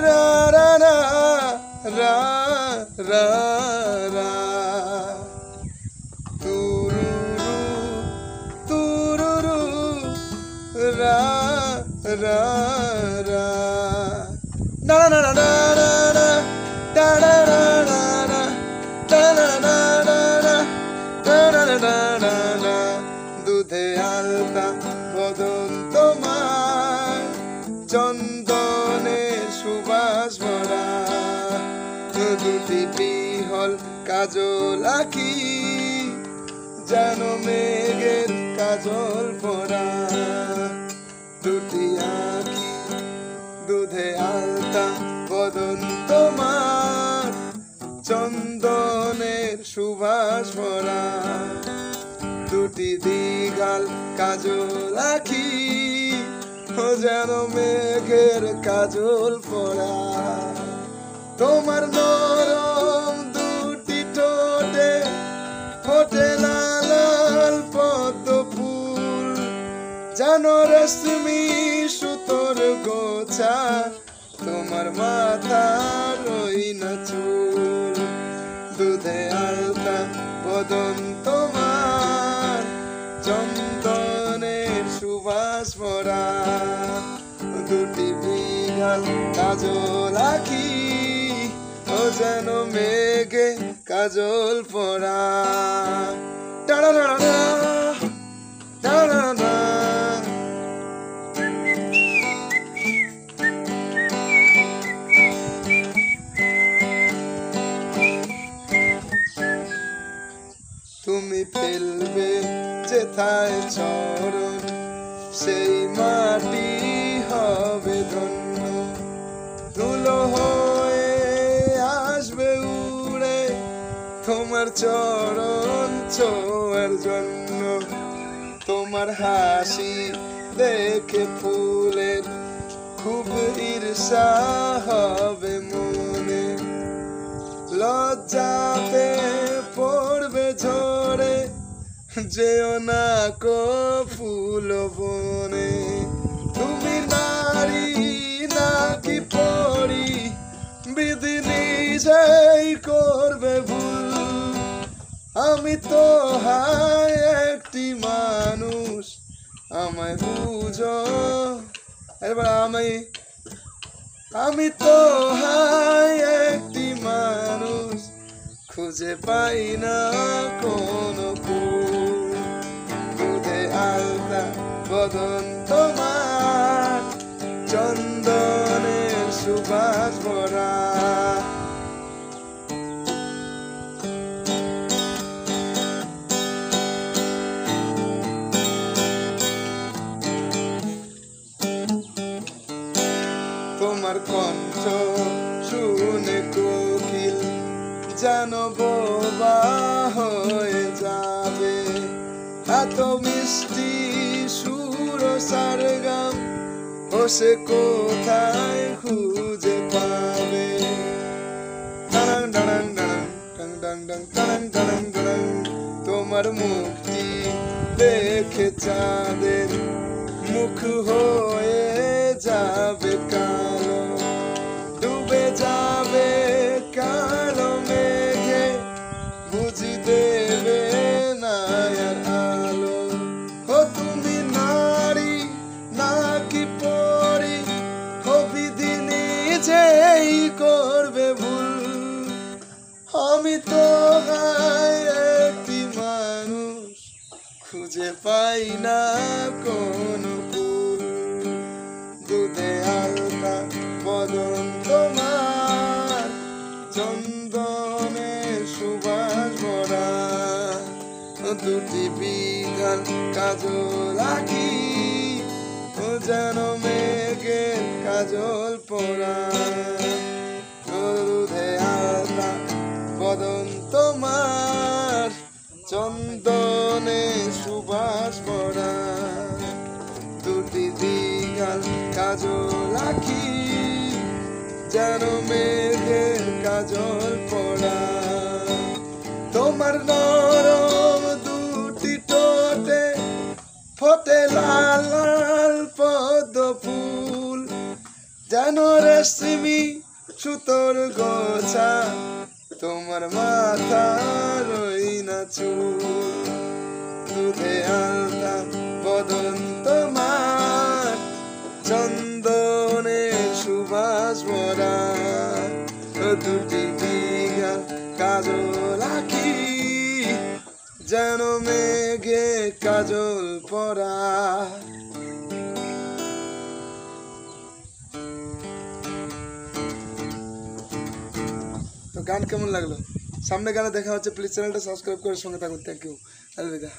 রা রা রা রা রা রা তুরুরু তুরুরু রা রা রা দুটি বিহল কাজল আঁকি, যেন মেঘের কাজল পরা দুটি আঁকি, দুধে আলতা বদন তোমার চন্দনের সুবাস ভরা। দুটি দিগাল কাজল ও যেন মেঘের কাজল পরা তোমার নরম দুটি ঠোঁটে ফোটে লাল পদ্ম ফুল। যেন রেশমি সুতোর গোছা, তোমার মাথার ওই না চুল দুধে আলতা বদন তোমার, চন্দনের সুবাস ভরা। দুটি বিঘাল কাজল আখি ও যেন মেঘে কাজল পরা তুমি ফেলবে যেথায় চরণ সেই চরণ ছোঁয়ার জন্য তোমার হাসি দেখে ফুলের খুব ঈর্ষা হবে মনে। লজ্জাতে পড়বে ঝরে, যেও না কো ফুল বনে। তুমি নারী নাকি পড়ি বিধি নিজেই ভুল আমি তো হায় একটি মানুষ, আমায় বুঝো। এবার আমি আমি তো হাই একটি মানুষ, খুঁজে পাই না কোনো দুধে আলতা বদন তোমার চন্দনের সুবাস ভরা। কণ্ঠ শুনে কোকিল, যেন বোবা হয়ে যাবে। এত মিষ্টি সুর সারগাম সে কোথায় খুঁজে পাবে? টানাং টানাং টানাং, টাং টাং টানাং তোমার মুখটি দেখে চাঁদের মুখ হয়ে যাবে কালো আমি তো একটি মানুষ, খুঁজে পাই না কোনো দুধে আলতা, বদন তোমার, চন্দনে সুবাস ভরা। দুটি বিঘাল কাজল আঁকি যেন মেঘের কাজল পড়া। চন্দনে সুবাস ভরা দুটি দিঘাল কাজল আঁকি যেন মেঘের কাজল পড়া। তোমার নরম দুটি টোটে ফোটে লাল লাল পদ্ম ফুল যেন রেশমি সুতোর গোছা তোমার মাথা না চুল দুধে আলতা বদন তোমার চন্দনে সুবাস ভরা দুটি বিঘা কাজল আঁকি। যেন মেঘে কাজল পরা। গান কেমন লাগল? সামনে গানে দেখা হচ্ছে প্লিজ চ্যানেলটা সাবস্ক্রাইব করে সঙ্গে থাকুন থ্যাংক ইউ আলবিদা